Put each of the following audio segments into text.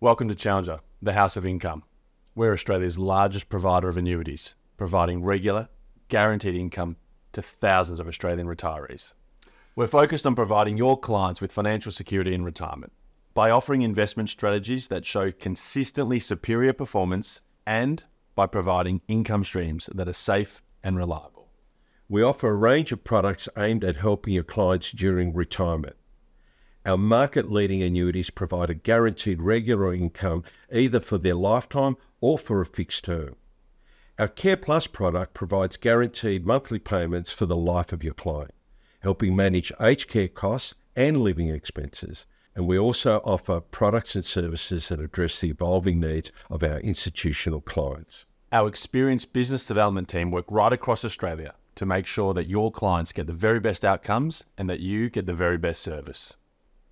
Welcome to Challenger, the House of Income. We're Australia's largest provider of annuities, providing regular, guaranteed income to thousands of Australian retirees. We're focused on providing your clients with financial security in retirement by offering investment strategies that show consistently superior performance and by providing income streams that are safe and reliable. We offer a range of products aimed at helping your clients during retirement. Our market leading annuities provide a guaranteed regular income either for their lifetime or for a fixed term. Our Care Plus product provides guaranteed monthly payments for the life of your client, helping manage aged care costs and living expenses. And we also offer products and services that address the evolving needs of our institutional clients. Our experienced business development team work right across Australia to make sure that your clients get the very best outcomes and that you get the very best service.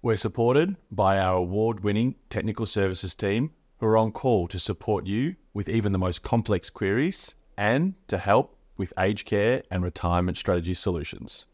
We're supported by our award winning technical services team who are on call to support you with even the most complex queries and to help with aged care and retirement strategy solutions.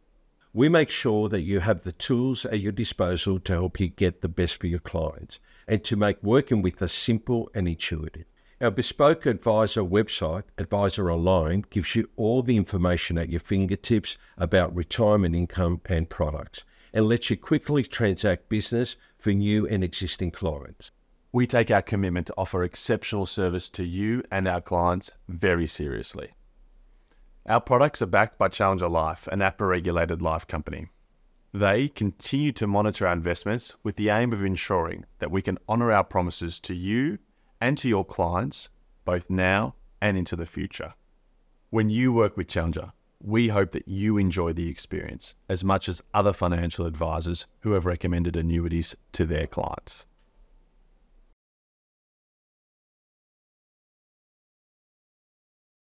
We make sure that you have the tools at your disposal to help you get the best for your clients and to make working with us simple and intuitive. Our bespoke advisor website, Advisor Online, gives you all the information at your fingertips about retirement income and products and lets you quickly transact business for new and existing clients. We take our commitment to offer exceptional service to you and our clients very seriously. Our products are backed by Challenger Life, an APRA regulated life company. They continue to monitor our investments with the aim of ensuring that we can honour our promises to you and to your clients, both now and into the future. When you work with Challenger, we hope that you enjoy the experience as much as other financial advisors who have recommended annuities to their clients.